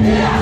Yeah.